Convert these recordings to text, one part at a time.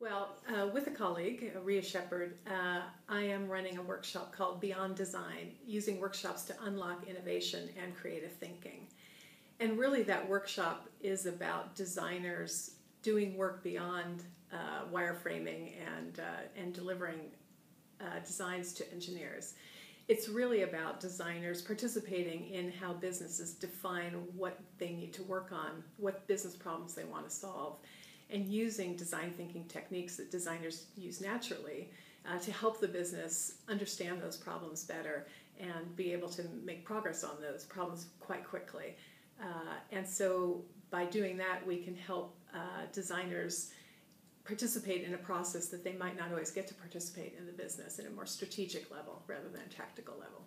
Well, uh, with a colleague, uh, Ria Shepard, uh, I am running a workshop called Beyond Design, using workshops to unlock innovation and creative thinking. And really, that workshop is about designers doing work beyond uh, wireframing and, uh, and delivering uh, designs to engineers. It's really about designers participating in how businesses define what they need to work on, what business problems they want to solve and using design thinking techniques that designers use naturally uh, to help the business understand those problems better and be able to make progress on those problems quite quickly. Uh, and so by doing that, we can help uh, designers participate in a process that they might not always get to participate in the business at a more strategic level rather than a tactical level.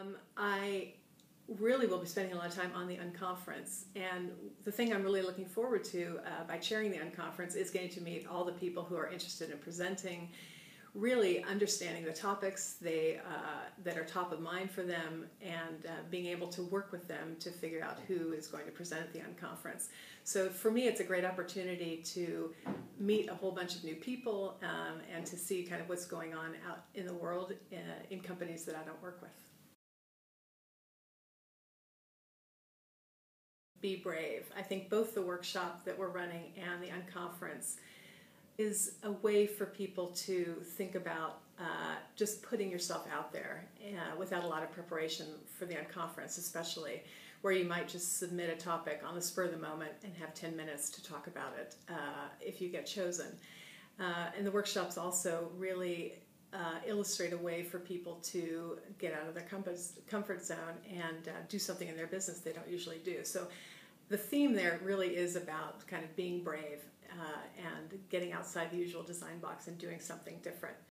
Um, I really will be spending a lot of time on the unconference. And the thing I'm really looking forward to uh, by chairing the unconference is getting to meet all the people who are interested in presenting, really understanding the topics they uh, that are top of mind for them, and uh, being able to work with them to figure out who is going to present at the unconference. So for me, it's a great opportunity to meet a whole bunch of new people um, and to see kind of what's going on out in the world uh, in companies that I don't work with. Be brave. I think both the workshop that we're running and the unconference is a way for people to think about uh, just putting yourself out there uh, without a lot of preparation for the unconference, especially where you might just submit a topic on the spur of the moment and have 10 minutes to talk about it uh, if you get chosen. Uh, and the workshops also really uh, illustrate a way for people to get out of their comfort zone and uh, do something in their business they don't usually do. So the theme there really is about kind of being brave uh, and getting outside the usual design box and doing something different.